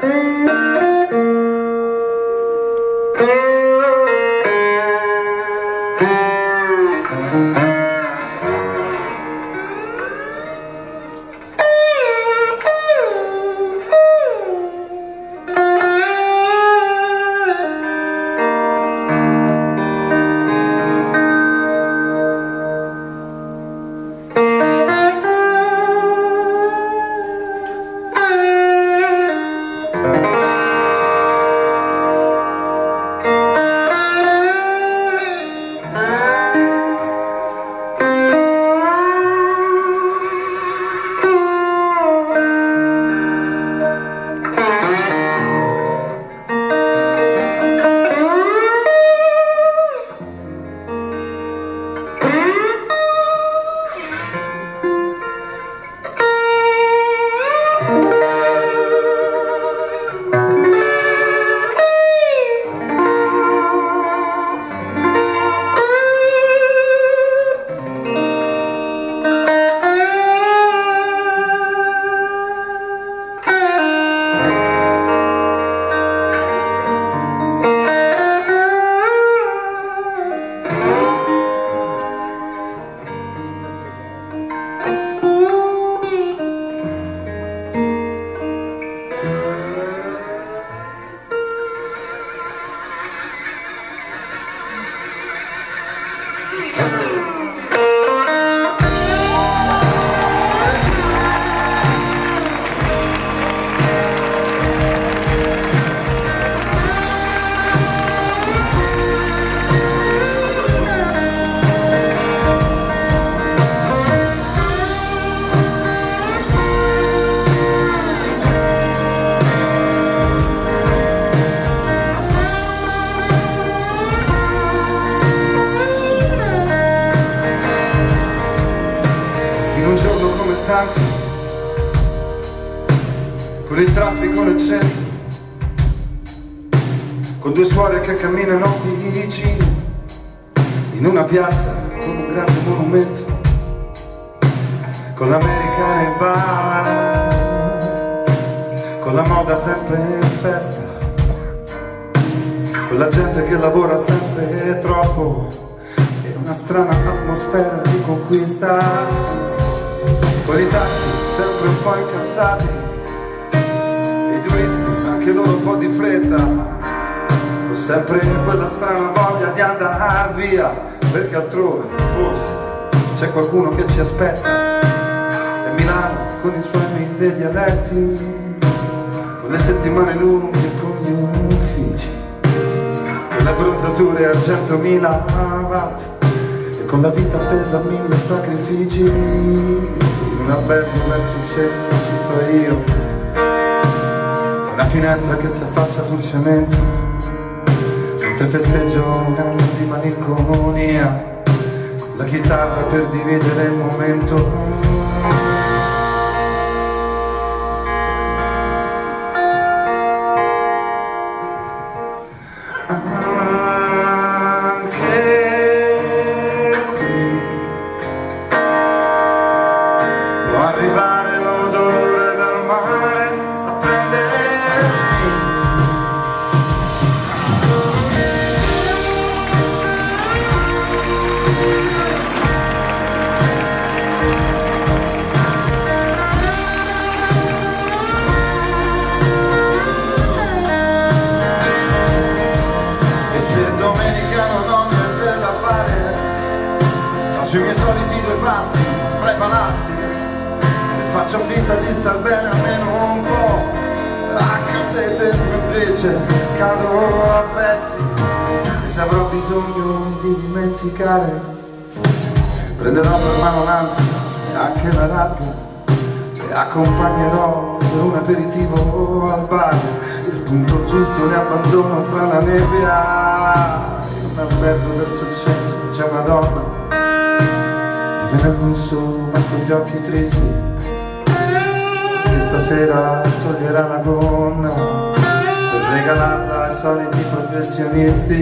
Mm-hmm. Con il traffico nel centro. Con due suore che camminano vicino. In una piazza con un grande monumento. Con l'America in bar. Con la moda sempre in festa. Con la gente che lavora sempre troppo. In una strana atmosfera di conquista. Con i taxi sempre un po' incazzati i turisti anche loro un po' di fretta. Ho sempre quella strana voglia di andare via perché altrove forse c'è qualcuno che ci aspetta. E Milano con i suoi mille dialetti con le settimane lunghe e con gli uffici. Con le bronzature a centomila watt e con la vita appesa a mille sacrifici. Un albergo verso il centro ci sto io una finestra che si affaccia sul cemento. Mentre festeggio un anno di malinconia con la chitarra per dividere il momento faccio finta di star bene almeno un po' H se dentro invece? Cado a pezzi. E se avrò bisogno di dimenticare Prenderò per mano l'ansia e anche la rabbia E accompagnerò per un aperitivo al bar. Il punto giusto ne abbandono fra la nebbia. In un albergo verso il centro c'è una donna Venendo su ma con gli occhi tristi stasera toglierà la gonna Per regalarla ai soliti professionisti